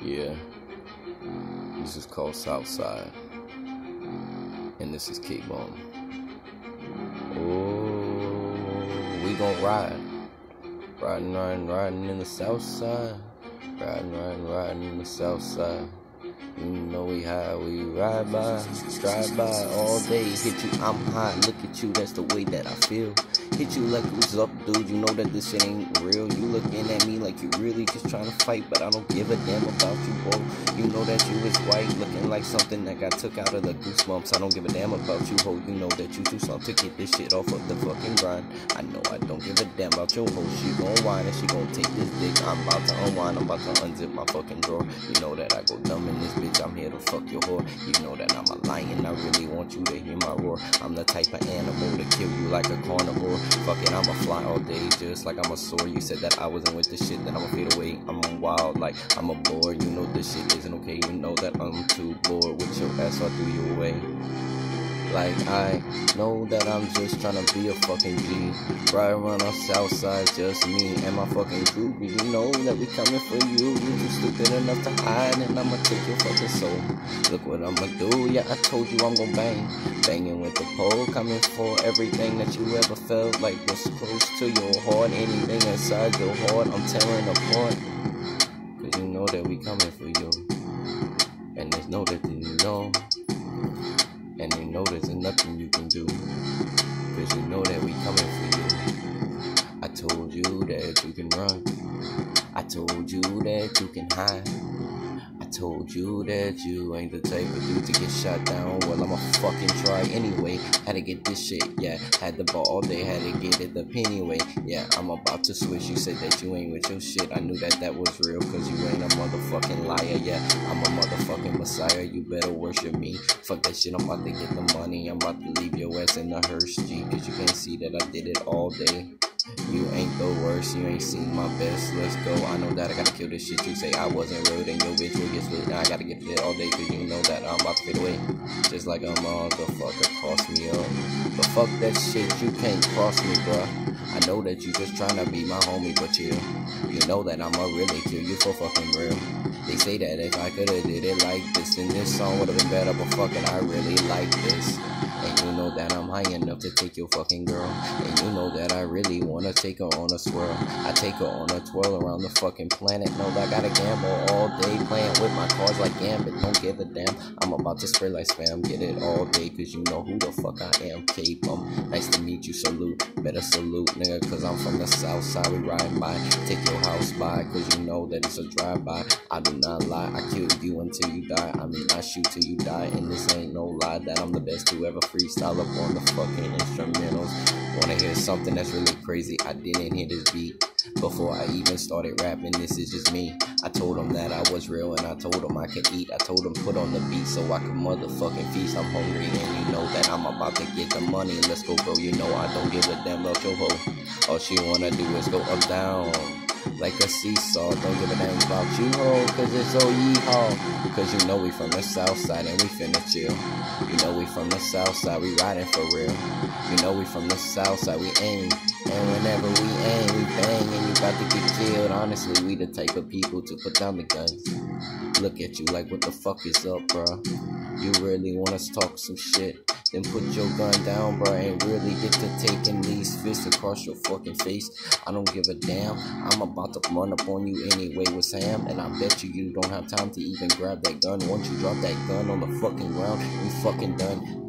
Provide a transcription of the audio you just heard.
Yeah. Mm, this is called Southside. Mm, and this is K Bum. Oh, we gon' ride. Riding, riding, riding in the Southside. Riding, riding, riding in the Southside. You know we high, we ride by, drive by all day. Hit you, I'm high. Look at you, that's the way that I feel. Hit you like what's up, dude. You know that this ain't real. You looking at me like you really just trying to fight, but I don't give a damn about you, bro. You know that you is white, looking like something that got took out of the goosebumps. I don't give a damn about you, ho. You know that you do something to get this shit off of the fucking grind. I know I don't give a damn about your hoe. She gon' whine and she gon' take this dick. I'm about to unwind, I'm about to unzip my fucking drawer. You know that I go dumb in this bitch. I'm here to fuck your whore. You know that I'm a lion. I really want you to hear my roar. I'm the type of animal to kill you like a carnivore. Fuck it, I'ma fly all day just like I'm a sore. You said that I wasn't with the shit, then I'ma fade away. I'm wild like I'm a bore. You know this shit isn't okay. You know that I'm too bored with your ass. I'll do you away. Like I know that I'm just trying to be a fucking G. Right around on Southside, just me and my fucking crew. You know that we coming for you. You just stupid enough to hide, and I'ma take your fucking soul. Look what I'ma do. Yeah, I told you I'm gonna bang, banging with the pole, coming for everything that you ever felt like was close to your heart. Anything inside your heart, I'm tearing apart. Cause you know that we coming for you, and there's no that you know. And they know there's nothing you can do. Cause you know that we coming for you. I told you that you can run. I told you that you can hide. Told you that you ain't the type of dude to get shot down. Well, I'ma fucking try anyway. Had to get this shit, yeah. Had the ball all day, had to get it the penny way. Yeah, I'm about to switch. You said that you ain't with your shit. I knew that that was real, cause you ain't a motherfucking liar. Yeah, I'm a motherfucking messiah. You better worship me. Fuck that shit, I'm about to get the money. I'm about to leave your ass in the hearse, G. Cause you can't see that I did it all day. You ain't the worst, you ain't seen my best. Let's go. I know that I gotta kill this shit. You say I wasn't real, then your bitch will get split. Now I gotta get fit all day, cause you know that I'm about to fit away. Just like a motherfucker cross me up. But fuck that shit, you can't cross me, bruh. I know that you just tryna be my homie, but you, you know that I'ma really kill you for fucking real. They say that if I could've did it like this, then this song would've been better, but fucking I really like this. And you know that I'm high enough to take your fucking girl. And you know that I really wanna take her on a swirl. I take her on a twirl around the fucking planet. That I gotta gamble all day, playing with my cards like Gambit. Don't give a damn. I'm about to spray like spam. Get it all day, cause you know who the fuck I am. K-Bum. Nice to meet you, salute. Better salute, nigga, cause I'm from the south side. We riding by. Take your house by, cause you know that it's a drive-by. I do not lie. I kill you until you die. I mean, I shoot till you die. And this ain't no lie that I'm the best to ever freestyle up on the fucking instrumentals. Wanna hear something that's really crazy? I didn't hear this beat before I even started rapping. This is just me. I told them that I was real and I told them I could eat. I told them put on the beat so I could motherfucking feast. I'm hungry and you know that I'm about to get the money. Let's go, bro. You know I don't give a damn about your hoe. All she wanna do is go up down like a seesaw. Don't give a damn about you, ho, cause it's so yeehaw. Cause you know we from the south side and we finna chill. You know we from the south side, we riding for real. You know we from the south side, we aim. And whenever we aim, we bang, and you about to get killed. Honestly, we the type of people to put down the guns. Look at you like, what the fuck is up, bruh? You really wanna talk some shit? Then put your gun down, bro, and really get to taking these fists across your fucking face. I don't give a damn. I'm about to run up on you anyway with Sam, and I bet you you don't have time to even grab that gun. Once you drop that gun on the fucking ground, you fucking done.